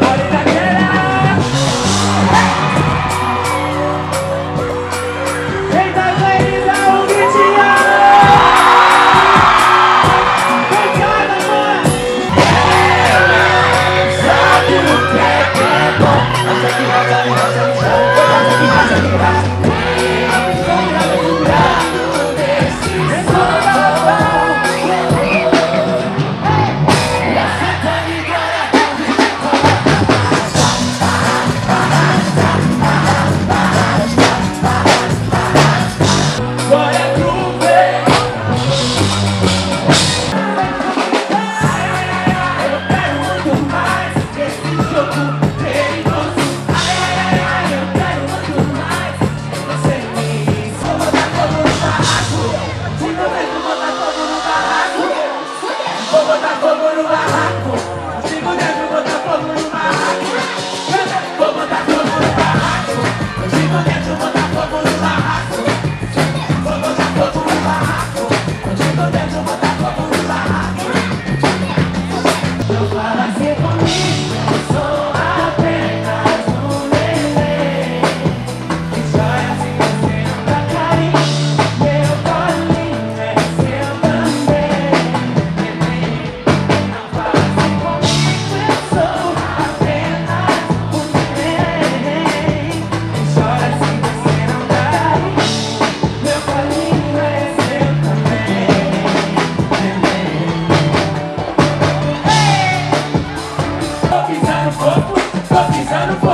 Fala Santa Claus.